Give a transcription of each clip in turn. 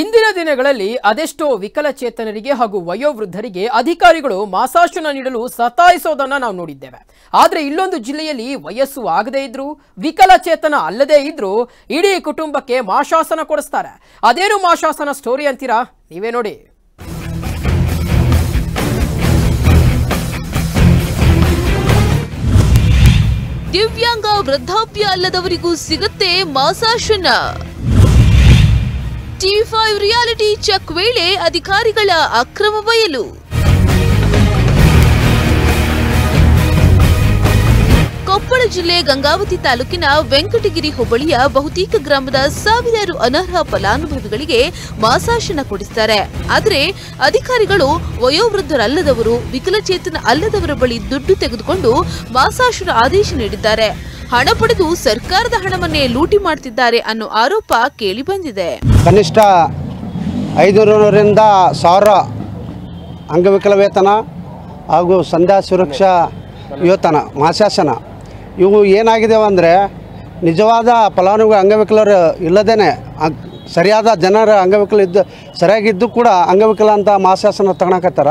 ಇಂದಿನ ದಿನಗಳಲ್ಲಿ ಅದೆಷ್ಟೋ ವಿಕಲಚೇತನರಿಗೆ ಹಾಗೂ ವಯೋವೃದ್ಧರಿಗೆ ಅಧಿಕಾರಿಗಳು ಮಾಸಾಶನ ನೀಡಲು ಸತಾಯಿಸೋದನ್ನ ನಾವು ನೋಡಿದ್ದೇವೆ. ಆದರೆ ಇಲ್ಲೊಂದು ಜಿಲ್ಲೆಯಲ್ಲಿ ವಯಸ್ಸು ಆಗದೇ ಇದ್ರು, ವಿಕಲಚೇತನ ಅಲ್ಲದೇ ಇದ್ರು ಇಡೀ ಕುಟುಂಬಕ್ಕೆ ಮಾಶಾಸನ ಕೊಡಿಸ್ತಾರೆ. ಅದೇನು ಮಾಶಾಸನ ಸ್ಟೋರಿ ಅಂತೀರಾ? ನೀವೇ ನೋಡಿ. ದಿವ್ಯಾಂಗ ವೃದ್ಧಾಪ್ಯ ಅಲ್ಲದವರಿಗೂ ಸಿಗುತ್ತೆ ಮಾಸಾಶನ. ಫೈವ್ ರಿಯಾಲಿಟಿ ಚೆಕ್ ವೇಳೆ ಅಧಿಕಾರಿಗಳ ಅಕ್ರಮ ಬಯಲು. ಕೊಪ್ಪಳ ಜಿಲ್ಲೆ ಗಂಗಾವತಿ ತಾಲೂಕಿನ ವೆಂಕಟಗಿರಿ ಹೋಬಳಿಯ ಬಹುತೇಕ ಗ್ರಾಮದ ಸಾವಿರಾರು ಅನರ್ಹ ಫಲಾನುಭವಿಗಳಿಗೆ ಮಾಸಾಶನ ಕೊಡಿಸುತ್ತಾರೆ ಆದರೆ ಅಧಿಕಾರಿಗಳು ವಯೋವೃದ್ಧರಲ್ಲದವರು, ವಿಕಲಚೇತನ ಅಲ್ಲದವರ ಬಳಿ ದುಡ್ಡು ತೆಗೆದುಕೊಂಡು ಮಾಸಾಶನ ಆದೇಶ ನೀಡಿದ್ದಾರೆ. ಹಣ ಪಡೆದು ಸರ್ಕಾರದ ಹಣವನ್ನೇ ಲೂಟಿ ಮಾಡ್ತಿದ್ದಾರೆ ಅನ್ನೋ ಆರೋಪ ಕೇಳಿಬಂದಿದೆ ಕನಿಷ್ಠ ಐದುನೂರರಿಂದ ಸಾವಿರ ಅಂಗವಿಕಲ ವೇತನ ಹಾಗೂ ಸಂಧ್ಯಾ ಸುರಕ್ಷಾ ವೇತನ ಮಾಸಾಸನ ಇವು ಏನಾಗಿದೆ ಅಂದರೆ ನಿಜವಾದ ಫಲಾನುಭವಿ ಅಂಗವಿಕಲರು ಇಲ್ಲದೇ ಸರಿಯಾದ ಜನರ ಅಂಗವಿಕಲ ಇದ್ದು ಸರಿಯಾಗಿದ್ದು ಕೂಡ ಅಂಗವಿಕಲ ಅಂತ ಮಾಸಾಸನ ತಗೊಳಕತ್ತಾರ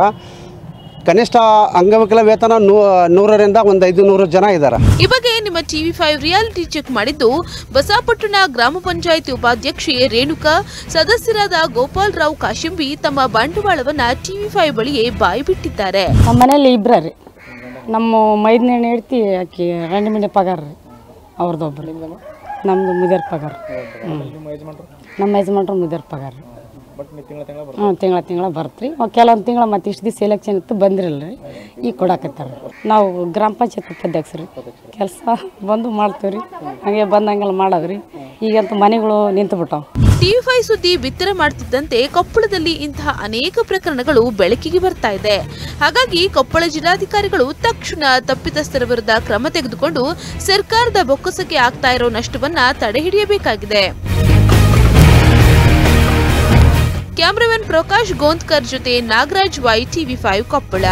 ಕನಿಷ್ಠ ಅಂಗವಿಕಲ ವೇತನ ನೂ ನೂರರಿಂದ ಒಂದು ಐದು ನೂರು ಜನ ಇದ್ದಾರೆ ಈ ಬಗ್ಗೆ ನಿಮ್ಮ ಟಿವಿ ಫೈವ್ ರಿಯಾಲಿಟಿ ಚೆಕ್ ಮಾಡಿದ್ದು ಬಸಾಪಟ್ಟಣ ಗ್ರಾಮ ಪಂಚಾಯಿತಿ ಉಪಾಧ್ಯಕ್ಷೆ ರೇಣುಕಾ ಸದಸ್ಯರಾದ ಗೋಪಾಲ್ ರಾವ್ ಕಾಶಂಬಿ ತಮ್ಮ ಬಂಡವಾಳವನ್ನ ಟಿವಿ ಫೈವ್ ಬಳಿಯೇ ಬಾಯಿ ಬಿಟ್ಟಿದ್ದಾರೆ. ನಮ್ಮ ಮನೇಲಿ ಇಬ್ಬರ ರೀ ನಮ್ಮ ಮೈದನೇ ಹೆಡ್ತಿ ಆಕೆ ಗಂಡ ಮನೆ ಪಗಾರ ರೀ ಅವ್ರದ್ದು ಒಬ್ರು ನಮ್ಮದು ಮುದಿಯರ್ ಪಗಾರ. ನಮ್ಮ ಯಜಮಾನ್ರು ಮುದರ್ ಪಗಾರ ರೀ ಹ್ಞೂ ತಿಂಗಳ ತಿಂಗಳ ಬರ್ತ್ರಿ. ಕೆಲವೊಂದು ತಿಂಗಳ ಮತ್ತೆ ಇಷ್ಟು ದಿವಸ ಎಲೆಕ್ಷನ್ ಇತ್ತು ಬಂದಿರಲ್ಲ ರೀ ಈಗ ಕೊಡಾಕತ್ತಾರ. ನಾವು ಗ್ರಾಮ ಪಂಚಾಯತ್ ಉಪಾಧ್ಯಕ್ಷರು. ಕೆಲಸ ಬಂದು ಮಾಡ್ತೀವಿ ರೀ ಹಾಗೆ ಬಂದಂಗೆಲ್ಲ ಮಾಡೋದ್ರಿ. ಈಗಂತೂ ಮನೆಗಳು ನಿಂತು ಬಿಟ್ಟಾವ ಟಿವಿ ಫೈ ಸುದ್ದಿ ಬಿತ್ತರ ಮಾಡ್ತಿದ್ದಂತೆ ಕೊಪ್ಪಳದಲ್ಲಿ ಇಂತಹ ಅನೇಕ ಪ್ರಕರಣಗಳು ಬೆಳಕಿಗೆ ಬರ್ತಾ ಇದೆ. ಹಾಗಾಗಿ ಕೊಪ್ಪಳ ಜಿಲ್ಲಾಧಿಕಾರಿಗಳು ತಕ್ಷಣ ತಪ್ಪಿತಸ್ಥರ ವಿರುದ್ಧ ಕ್ರಮ ತೆಗೆದುಕೊಂಡು ಸರ್ಕಾರದ ಬೊಕ್ಕಸಕ್ಕೆ ಆಗ್ತಾ ಇರೋ ನಷ್ಟವನ್ನ ತಡೆಹಿಡಿಯಬೇಕಾಗಿದೆ. ಕ್ಯಾಮ್ರಾಮನ್ ಪ್ರಕಾಶ್ ಗೋಂದ್ಕರ್ ಜೊತೆ Nagaraj Y TV five Koppal.